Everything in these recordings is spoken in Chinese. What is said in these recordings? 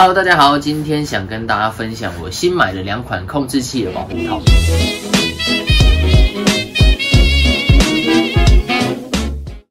Hello，大家好，今天想跟大家分享我新买的两款控制器的保护套。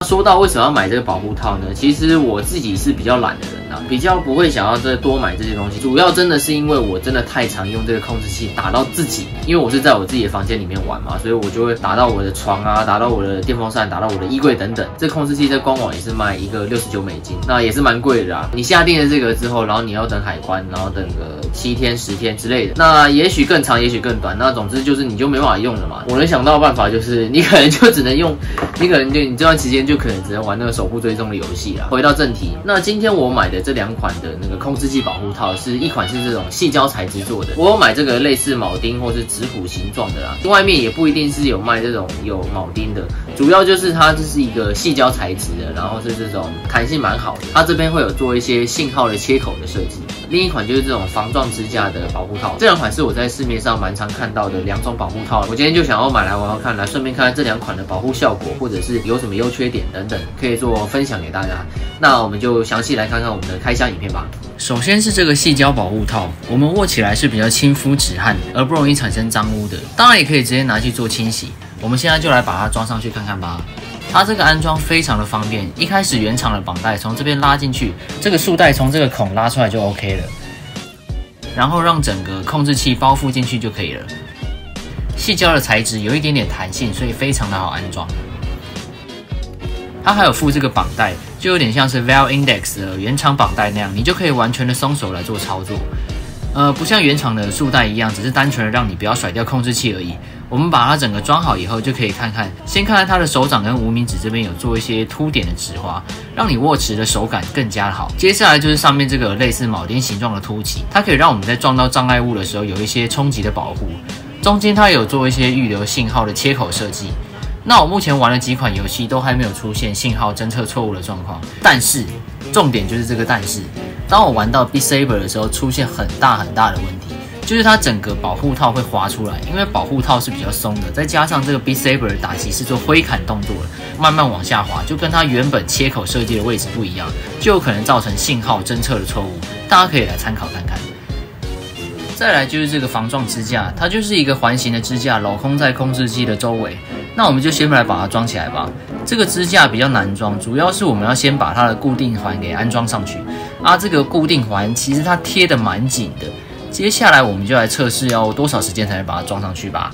说到为什么要买这个保护套呢？其实我自己是比较懒的人呐，比较不会想要再多买这些东西。主要真的是因为我真的太常用这个控制器打到自己，因为我是在我自己的房间里面玩嘛，所以我就会打到我的床啊，打到我的电风扇，打到我的衣柜等等。这控制器在官网也是卖一个六十九美金，那也是蛮贵的啊。你下定了这个之后，然后你要等海关，然后等个七天、十天之类的，那也许更长，也许更短。那总之就是你就没办法用了嘛。我能想到的办法就是你可能就只能用，你可能就你这段时间就。可能只能玩那个手部追踪的游戏了。回到正题，那今天我买的这两款的那个控制器保护套，是一款是这种细胶材质做的。我有买这个类似铆钉或是指虎形状的啦，外面也不一定是有卖这种有铆钉的，主要就是它这是一个细胶材质的，然后是这种弹性蛮好的。它这边会有做一些信号的切口的设计。另一款就是这种防撞支架的保护套，这两款是我在市面上蛮常看到的两种保护套。我今天就想要买来玩玩看，来顺便看看这两款的保护效果，或者是有什么优缺点等等，可以做分享给大家。那我们就详细来看看我们的开箱影片吧。首先是这个细胶保护套，我们握起来是比较亲肤止汗，而不容易产生脏污的。当然也可以直接拿去做清洗。我们现在就来把它装上去看看吧。它这个安装非常的方便，一开始原厂的绑带从这边拉进去，这个束带从这个孔拉出来就 OK 了，然后让整个控制器包覆进去就可以了。细胶的材质有一点点弹性，所以非常的好安装。它还有附这个绑带，就有点像是 Val Index 的原厂绑带那样，你就可以完全的松手来做操作。呃，不像原厂的束带一样，只是单纯的让你不要甩掉控制器而已。我们把它整个装好以后，就可以看看，先看看它的手掌跟无名指这边有做一些凸点的指花，让你握持的手感更加好。接下来就是上面这个类似铆钉形状的凸起，它可以让我们在撞到障碍物的时候有一些冲击的保护。中间它有做一些预留信号的切口设计。那我目前玩了几款游戏，都还没有出现信号侦测错误的状况。但是重点就是这个但是。当我玩到 B Saber 的时候，出现很大很大的问题，就是它整个保护套会滑出来，因为保护套是比较松的，再加上这个 B Saber 的打击是做挥砍动作的，慢慢往下滑，就跟它原本切口设计的位置不一样，就有可能造成信号侦测的错误。大家可以来参考看看。再来就是这个防撞支架，它就是一个环形的支架，镂空在控制器的周围。那我们就先来把它装起来吧。这个支架比较难装，主要是我们要先把它的固定环给安装上去。啊，这个固定环其实它贴的蛮紧的。接下来我们就来测试要多少时间才能把它装上去吧。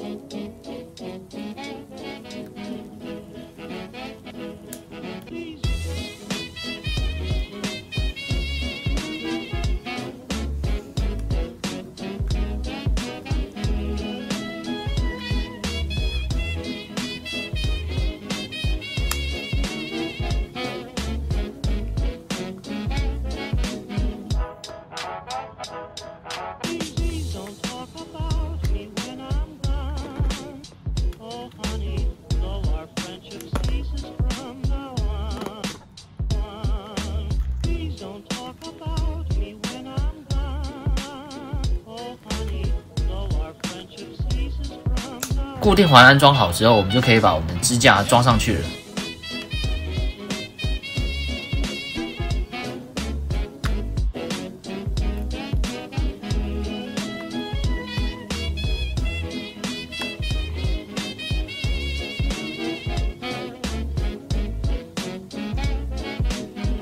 固定环安装好之后，我们就可以把我们的支架装上去了。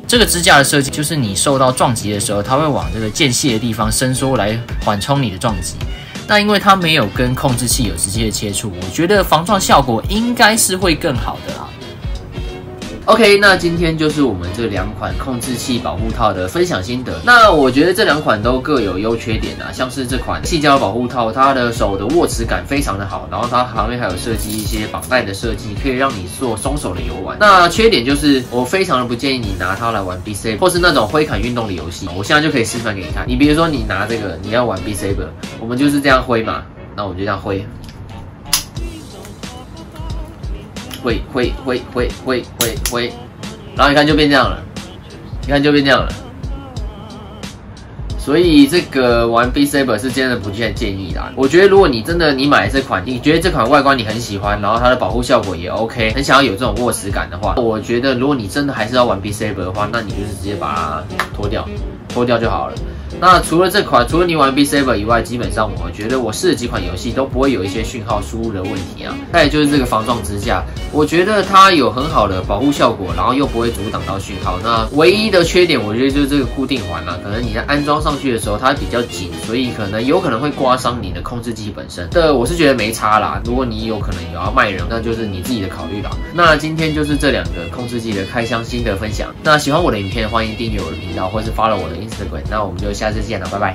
这个支架的设计，就是你受到撞击的时候，它会往这个间隙的地方伸缩来缓冲你的撞击。那因为它没有跟控制器有直接的接触，我觉得防撞效果应该是会更好的啦。OK，那今天就是我们这两款控制器保护套的分享心得。那我觉得这两款都各有优缺点啊，像是这款细胶保护套，它的手的握持感非常的好，然后它旁边还有设计一些绑带的设计，可以让你做松手的游玩。那缺点就是我非常的不建议你拿它来玩 B C 或是那种挥砍运动的游戏。我现在就可以示范给你看。你比如说你拿这个，你要玩 B C 我们就是这样挥嘛，那我们就这样挥。挥挥挥挥挥挥挥，然后你看就变这样了，你看就变这样了。所以这个玩 B Saber 是真的不建建议的。我觉得如果你真的你买这款，你觉得这款外观你很喜欢，然后它的保护效果也 OK，很想要有这种握持感的话，我觉得如果你真的还是要玩 B Saber 的话，那你就是直接把它脱掉，脱掉就好了。那除了这款，除了你玩 B Saber 以外，基本上我觉得我试了几款游戏都不会有一些讯号输入的问题啊。再就是这个防撞支架，我觉得它有很好的保护效果，然后又不会阻挡到讯号。那唯一的缺点，我觉得就是这个固定环啊，可能你在安装上去的时候它比较紧，所以可能有可能会刮伤你的控制器本身。这我是觉得没差啦。如果你有可能有要卖人，那就是你自己的考虑啦。那今天就是这两个控制器的开箱心得分享。那喜欢我的影片，欢迎订阅我的频道，或是 follow 我的 Instagram。那我们就下下次见了，拜拜。